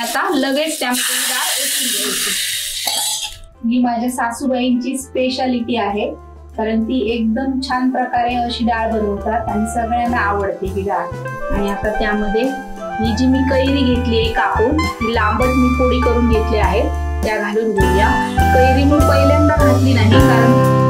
आता लगेच त्यामध्ये ही डाळ ओतून घ्यायची ही माझ्या सासूबाईंची स्पेशालिटी आहे. कारण ती एकदम छान प्रकारे अशी डाळ बनवतात आणि सगळ्यांना आवडते ही डाळ. आणि आता त्यामध्ये ही जी मी कैरी घेतली आहे कापून ही लांबट मी पोळी करून घेतली आहे. त्या घालून घेऊया. कैरी मी पहिल्यांदा घातली नाही कारण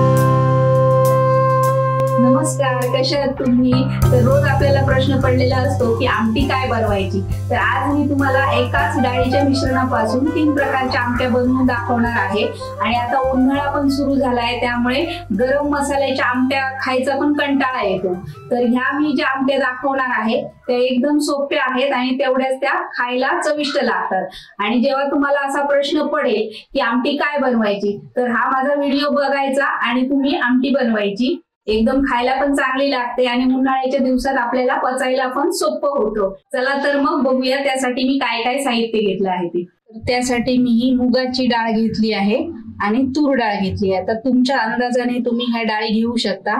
नमस्कार कशा आहात तुम्ही? तर रोज आपल्याला प्रश्न पडलेला असतो की आमटी काय बनवायची? तर आज मी तुम्हाला एकाच डाळीच्या मिश्रणापासून तीन प्रकारच्या आमट्या बनवून दाखवणार आहे. आणि आता उन्हाळा पण सुरू झाला आहे त्यामुळे गरम मसाल्याच्या आमट्या खायचा पण कंटाळा येतो. तर ह्या मी ज्या आमट्या दाखवणार आहे त्या एकदम सोप्या आहेत आणि तेवढ्याच त्या खायला चविष्ट लागतात. आणि जेव्हा तुम्हाला असा प्रश्न पडेल की आमटी काय बनवायची तर हा माझा व्हिडिओ बघायचा आणि तुम्ही आमटी बनवायची. एकदम खायला पण चांगली लागते आणि उन्हाळ्याच्या दिवसात आपल्याला पचायला पण सोपं होतं. चला तर मग बघूया त्यासाठी मी काय काय साहित्य घेतलं आहे ते. त्यासाठी मी ही मुगाची डाळ घेतली आहे आणि तूर डाळ घेतली आहे. तर तुमच्या अंदाजाने तुम्ही ह्या डाळी घेऊ शकता.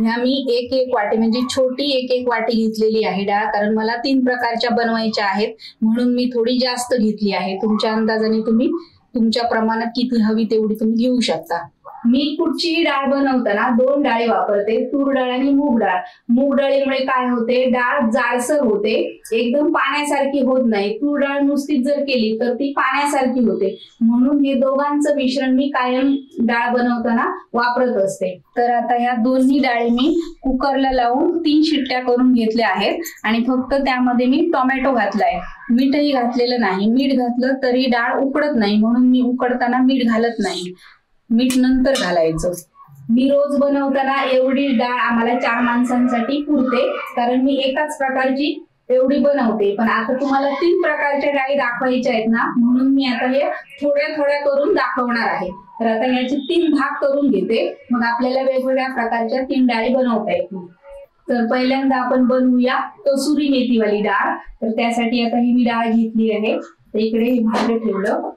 ह्या मी एक एक वाटी म्हणजे छोटी एक एक वाटी घेतलेली आहे डाळ कारण मला तीन प्रकारच्या बनवायच्या आहेत. म्हणून मी थोडी जास्त घेतली आहे. तुमच्या अंदाजाने तुम्ही तुमच्या प्रमाणात किती हवी तेवढी तुम्ही घेऊ शकता. मी कुठचीही डाळ बनवताना दोन डाळी वापरते तूर डाळ आणि मूग डाळ. मूग डाळीमुळे काय होते? डाळ जाडसर होते एकदम पाण्यासारखी होत नाही. तूर डाळ नुसतीच जर केली तर ती पाण्यासारखी होते. म्हणून हे दोघांचं मिश्रण मी कायम डाळ बनवताना वापरत असते. तर आता या दोन्ही डाळी मी कुकरला लावून तीन शिट्ट्या करून घेतल्या आहेत आणि फक्त त्यामध्ये मी टोमॅटो घातलाय. मीठही घातलेलं नाही. मीठ घातलं तरी डाळ उकडत नाही. म्हणून मी उकडताना मीठ घालत नाही. मीठ नंतर घालायचं. मी रोज बनवताना एवढी डाळ आम्हाला चार माणसांसाठी पुरते कारण मी एकाच प्रकारची एवढी बनवते. पण आता तुम्हाला तीन प्रकारच्या डाळी दाखवायच्या आहेत ना म्हणून मी आता हे थोड्या थोड्या करून दाखवणार आहे. तर आता याचे तीन भाग करून घेते. मग आपल्याला वेगवेगळ्या प्रकारच्या तीन डाळी बनवता येतील. तर पहिल्यांदा आपण बनवूया कसुरी मेथीवाली डाळ. तर त्यासाठी आता ही मी डाळ घेतली आहे. तर इकडे हे भांडं ठेवलं.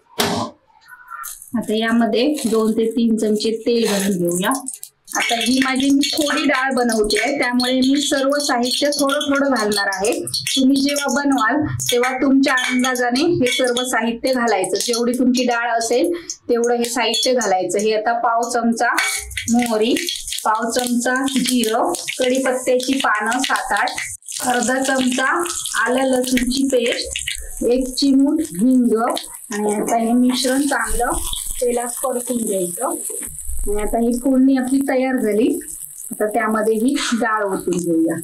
आता यामध्ये दोन ते तीन चमचे तेल घालून घेऊया. आता ही माझी मी थोडी डाळ बनवते आहे त्यामुळे मी सर्व साहित्य थोडं थोडं घालणार आहे. तुम्ही जेव्हा बनवाल तेव्हा तुमच्या अंदाजाने हे सर्व साहित्य घालायचं. जेवढी तुमची डाळ असेल तेवढं हे साहित्य घालायचं. हे आता पाव चमचा मोहरी पाव चमचा जिरं कढीपत्त्याची पानं सात आठ अर्धा चमचा आलं लसूणची पेस्ट एक चिमूट हिंग आणि आता हे मिश्रण चांगलं तेलात परतून घ्यायचं. आणि आता ही फोडणी आपली तयार झाली. आता त्यामध्ये ही डाळ ओतून घेऊया.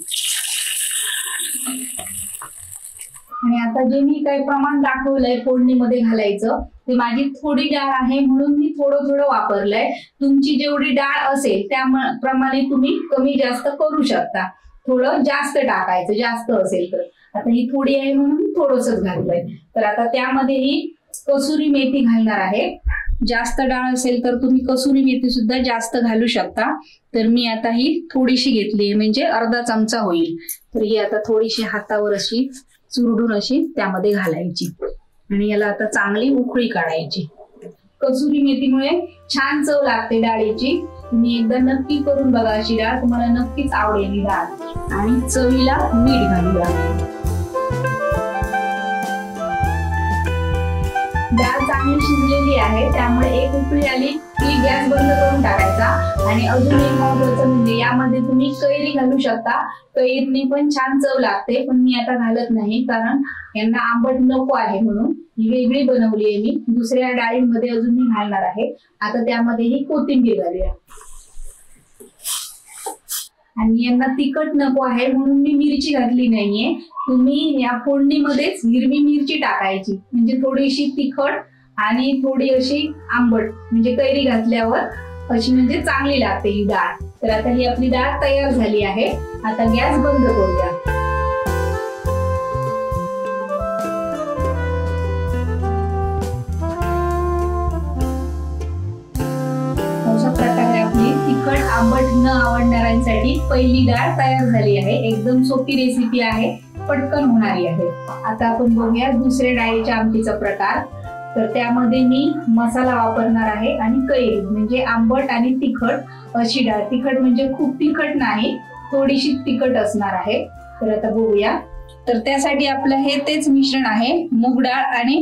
आणि आता जे मी काही प्रमाण दाखवलंय फोडणीमध्ये घालायचं ते माझी थोडी डाळ आहे म्हणून मी थोडं थोडं वापरलंय. तुमची जेवढी डाळ असेल त्या प्रमाणे तुम्ही कमी जास्त करू शकता. थोडं जास्त टाकायचं जास्त असेल तर. आता ही थोडी आहे म्हणून थोडस घातलंय. तर आता त्यामध्ये ही कसुरी मेथी घालणार आहे. जास्त डाळ असेल तर तुम्ही कसुरी मेथी सुद्धा जास्त घालू शकता. तर मी आता ही थोडीशी घेतली म्हणजे अर्धा चमचा होईल. तर ही आता थोडीशी हातावर अशी चुरडून अशी त्यामध्ये घालायची. आणि याला आता चांगली उकळी काढायची. कसुरी मेथीमुळे छान चव लागते डाळीची. तुम्ही एकदा नक्की करून बघा अशी डाळ तुम्हाला नक्कीच आवडेल ही डाळ. आणि चवीला मीठ घालूया. डाळ चांगली शिजलेली आहे त्यामुळे एक उकळी आली की गॅस बंद करून टाकायचा. आणि अजून एक महत्वाचं म्हणजे यामध्ये तुम्ही कैरी घालू शकता. कैरीने पण छान चव लागते पण मी आता घालत नाही कारण यांना आंबट नको आहे म्हणून. ही वेगळी बनवली आहे मी. दुसऱ्या डाळीमध्ये अजून मी घालणार आहे. आता त्यामध्ये ही कोथिंबीर घालूया. आणि यांना तिखट नको आहे म्हणून मी मिरची घातली नाहीये. तुम्ही या फोडणीमध्येच हिरवी मिरची टाकायची. म्हणजे थोडीशी तिखट आणि थोडी अशी आंबट म्हणजे कैरी घातल्यावर अशी म्हणजे चांगली लागते ही डाळ. तर आता ही आपली डाळ तयार झाली आहे. आता गॅस बंद करूया. अशा प्रकारे आपली तिखट आंबट न आवडणाऱ्यांसाठी पहिली डाळ तयार झाली आहे. एकदम सोपी रेसिपी आहे. पटकन होणारी आहे. आता आपण बघूया दुसऱ्या डाळीच्या आमटीचा प्रकार. तर त्यामध्ये मी मसाला वापरणार आहे आणि कैरी म्हणजे आंबट आणि तिखट अशी डाळ. तिखट म्हणजे खूप तिखट नाही थोडीशी तिखट असणार आहे. तर आता बघूया. तर त्यासाठी आपलं हे तेच मिश्रण आहे मूग डाळ आणि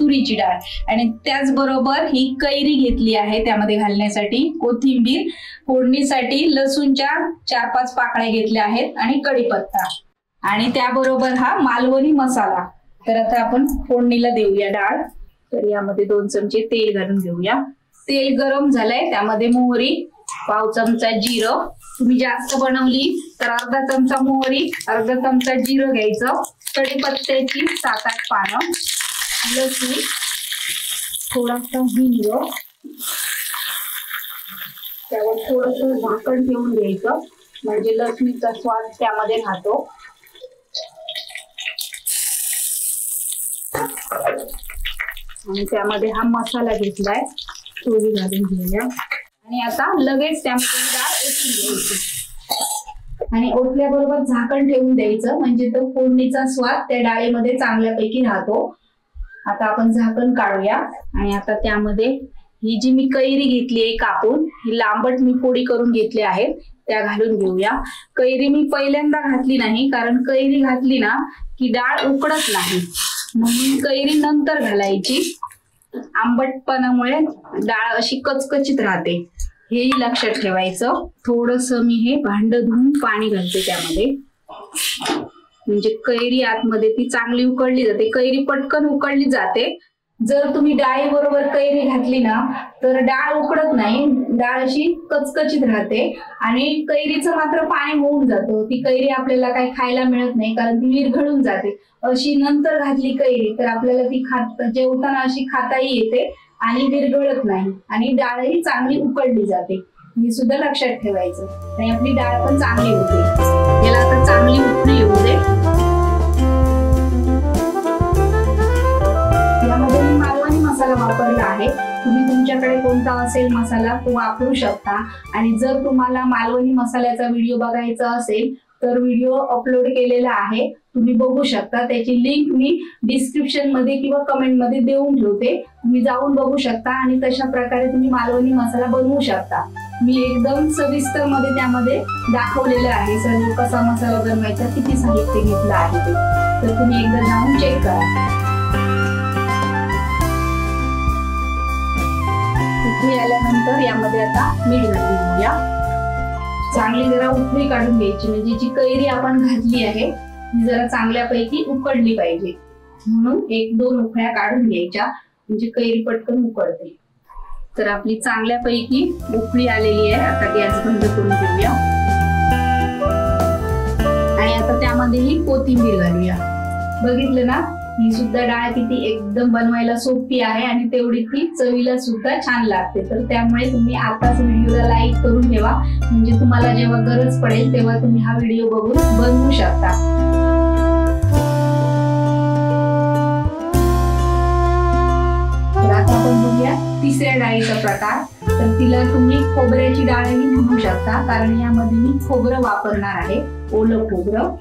तुरीची डाळ. आणि त्याचबरोबर ही कैरी घेतली आहे त्यामध्ये घालण्यासाठी कोथिंबीर फोडणीसाठी लसूणच्या चार पाच पाकळ्या घेतल्या आहेत आणि कढीपत्ता. आणि त्याबरोबर हा मालवणी मसाला. तर आता आपण फोडणीला देऊया डाळ. तर यामध्ये दोन चमचे तेल घालून घेऊया. तेल गरम झालंय त्यामध्ये मोहरी पाव चमचा जिरं. तुम्ही जास्त बनवली तर अर्धा चमचा मोहरी अर्धा चमचा जिरं घ्यायचं. कढीपत्त्याची सात आठ पानं. लसूण थोडासा हिंग. त्यावर थोडस झाकण ठेवून घ्यायचं. म्हणजे लसणीचा स्वाद त्यामध्ये राहतो. आणि त्यामध्ये हा मसाला घेतलाय. तोही घालून घेऊया. आणि आता लगेच त्यामध्ये डाळ ओतून आणि ओतल्याबरोबर झाकण ठेवून द्यायचं. म्हणजे तो फोडणीचा स्वाद त्या डाळीमध्ये चांगल्यापैकी राहतो. आता आपण झाकण काढूया. आणि आता त्यामध्ये ही जी मी कैरी घेतली आहे कापून ही लांबट मी फोडी करून घेतली आहेत त्या घालून घेऊया. कैरी मी पहिल्यांदा घातली नाही कारण कैरी घातली ना की डाळ उकडत नाही. म्हणून कैरी नंतर घालायची. आंबटपणामुळे डाळ अशी कचकचीत राहते. हेही लक्षात ठेवायचं. थोडस मी हे भांड धुवून पाणी घालते त्यामध्ये. म्हणजे कैरी आतमध्ये ती चांगली उकळली जाते. कैरी पटकन उकळली जाते. जर तुम्ही डाळी बरोबर कैरी घातली ना तर डाळ उकडत नाही. डाळ अशी कचकचीत राहते. आणि कैरीचं मात्र पाणी होऊन जातं. ती कैरी आपल्याला काही खायला मिळत नाही कारण ती विरघळून जाते. अशी नंतर घातली कैरी तर आपल्याला ती खात जेवताना अशी खाताही येते आणि विरघळत नाही. आणि डाळही चांगली उकडली जाते. हे सुद्धा लक्षात ठेवायचं. आणि आपली डाळ पण चांगली होते. याला आता चांगली उकळी येऊ दे. तुमच्याकडे कोणता असेल मसाला तो वापरू शकता. आणि जर तुम्हाला मालवणी मसाल्याचा व्हिडिओ बघायचा असेल तर व्हिडिओ अपलोड केलेला आहे. तुम्ही बघू शकता. त्याची लिंक मी डिस्क्रिप्शनमध्ये किंवा कमेंटमध्ये देऊन ठेवते. तुम्ही जाऊन बघू शकता आणि तशा प्रकारे तुम्ही मालवणी मसाला बनवू शकता. मी एकदम सविस्तरमध्ये त्यामध्ये दाखवलेलं आहे. सर्व कसा मसाला बनवायचा किती साहित्य घेतलं आहे ते. तर तुम्ही एकदा जाऊन चेक करा. मिळाल्यानंतर आल्यानंतर यामध्ये आता मीठ घालून घेऊया चांगली जरा उकळी काढून घ्यायची म्हणजे जी कैरी आपण घातली आहे ती जरा चांगल्यापैकी उकडली पाहिजे. म्हणून एक दोन उकळ्या काढून घ्यायच्या म्हणजे कैरी पटकन उकडते तर आपली चांगल्यापैकी उकळी आलेली आहे आता गॅस बंद करून घेऊया. आणि आता त्यामध्येही कोथिंबीर घालूया. बघितलं ना? ही सुद्धा डाळ किती एकदम बनवायला सोपी आहे आणि तेवढी ती चवीला सुद्धा छान लागते. तर त्यामुळे तुम्ही आताच व्हिडिओला लाईक करून ठेवा. म्हणजे तुम्हाला जेव्हा गरज पडेल तेव्हा तुम्ही हा व्हिडिओ बघून बनवू शकता. तिसऱ्या डाळीचा प्रकार. तर तिला तुम्ही खोबऱ्याची डाळही म्हणू शकता. कारण यामध्ये मी खोबरं वापरणार आहे. ओलं खोबरं.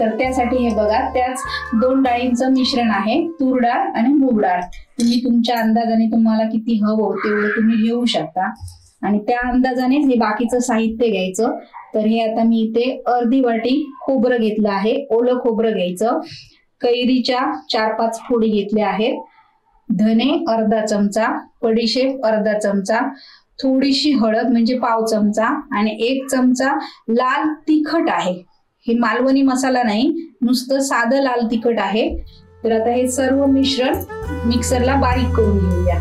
तर त्यासाठी हे बघा त्याच दोन डाळींचं मिश्रण आहे तूर डाळ आणि मूग डाळ. तुम्ही तुमच्या अंदाजाने तुम्हाला किती हवं तेवढं तुम्ही घेऊ शकता. आणि त्या अंदाजानेच हे बाकीचं साहित्य घ्यायचं. तर हे आता मी इथे अर्धी वाटी खोबरं घेतलं आहे ओलं खोबरं घ्यायचं. कैरीच्या चार पाच फोडी घेतल्या आहेत. धने अर्धा चमचा बडीशेप अर्धा चमचा थोडीशी हळद म्हणजे पाव चमचा आणि एक चमचा लाल तिखट आहे. हे मालवणी मसाला नाही नुसतं साधं लाल तिखट आहे. तर आता हे सर्व मिश्रण मिक्सरला बारीक करून घेऊया.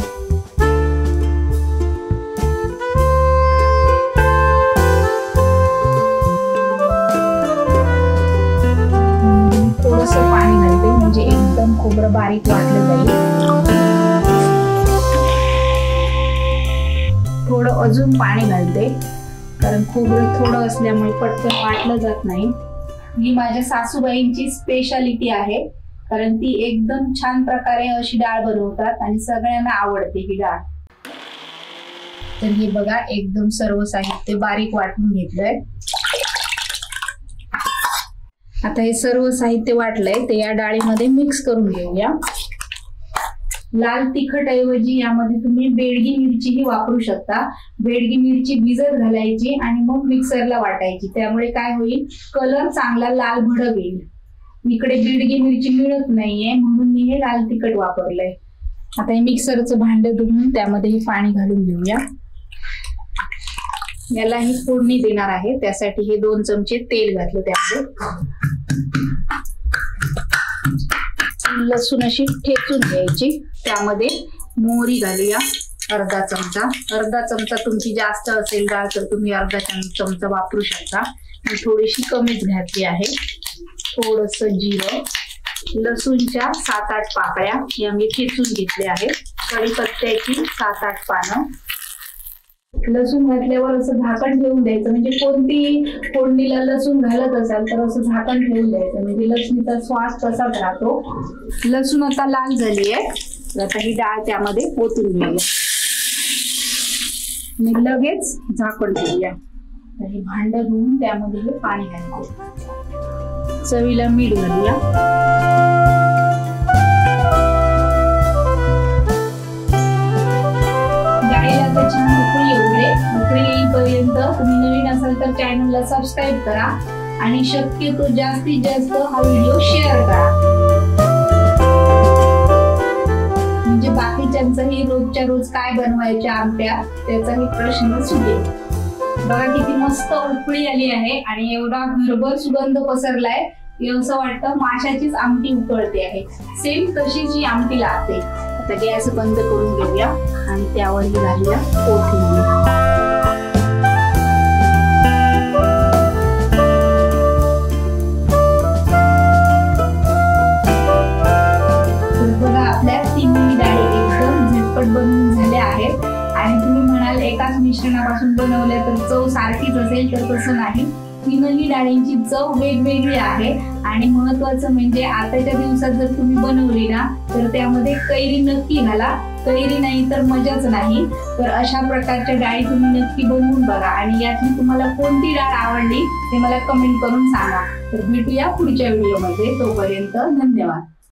थोडस पाणी घालते म्हणजे एकदम खोबरं बारीक वाटलं जाईल. थोडं अजून पाणी घालते कारण खोबरं थोडं असल्यामुळे पटकन वाटलं जात नाही. ही माझ्या सासूबाईंची स्पेशालिटी आहे. कारण ती एकदम छान प्रकारे अशी डाळ बनवतात आणि सगळ्यांना आवडते ही डाळ. तर हे बघा एकदम सर्व साहित्य बारीक वाटून घेतलंय. आता हे सर्व साहित्य वाटलंय ते या डाळीमध्ये मिक्स करून घेऊया. लाल तिखट ऐवजी यामध्ये तुम्ही बेडगी मिरचीही वापरू शकता. बेडगी मिरची भिजत घालायची आणि मग मिक्सरला वाटायची. त्यामुळे काय होईल? कलर चांगला लाल भडक येईल. इकडे बिडगी मिरची मिळत नाहीये म्हणून मी हे लाल तिखट वापरलंय. आता हे मिक्सरचं भांड धुवून त्यामध्ये हे पाणी घालून घेऊया. याला ही फोडणी देणार आहे. त्यासाठी हे दोन चमचे तेल घातलं त्यामध्ये. लसूण अशी ठेचून घ्यायची. त्यामध्ये मोहरी घालूया. अर्धा चमचा. अर्धा चमचा तुमची जास्त असेल डाळ तर तुम्ही अर्धा चम- चमचा वापरू शकता. मी थोडीशी कमीच घातली आहे. थोडस जिरं. लसूणच्या सात आठ पाकळ्या या मी ठेचून घेतल्या आहेत. कढीपत्त्याची सात आठ पानं. लसूण घातल्यावर असं झाकण ठेवून द्यायचं. म्हणजे कोणती फोडणीला लसूण घालत असाल तर असं झाकण ठेवून द्यायचं. म्हणजे लसणीचा स्वास तसाच राहतो. लसूण आता लाल झाली आहे. आता ही डाळ त्यामध्ये ओतून घेऊया. लगेच झाकण ठेवूया. तर हे भांड धुवून त्यामध्ये हे पाणी घालतो. चवीला मीठ घालूया. डाळीला तर छान आतापर्यंत तुम्ही नवीन असाल तर चॅनलला सबस्क्राईब करा आणि शक्यतो जास्तीत जास्त हा व्हिडिओ शेअर करा. म्हणजे बाकीच्यांचंही रोजच्या रोज काय बनवायच्या आमट्या त्याचाही प्रश्न सुटेल. बघा किती मस्त उकळी आली आहे आणि एवढा घरभर सुगंध पसरलाय. असं वाटतं माशाचीच आमटी उकळते आहे. सेम तशीच ही आमटी लागते. आता गॅस बंद करून घेऊया आणि त्यावर घालूया कोथिंबीर. बनवल्या तर चव सारखीच असेल तर तसं नाही. तीनही डाळींची चव वेगवेगळी आहे आणि महत्वाचं म्हणजे आताच्या दिवसात जर तुम्ही बनवली ना तर त्यामध्ये कैरी नक्की घाला. कैरी नाही तर मजाच नाही. तर अशा प्रकारच्या डाळी तुम्ही नक्की बनवून बघा आणि यातली तुम्हाला कोणती डाळ आवडली ते मला कमेंट करून सांगा. तर भेटूया पुढच्या व्हिडिओमध्ये तोपर्यंत धन्यवाद.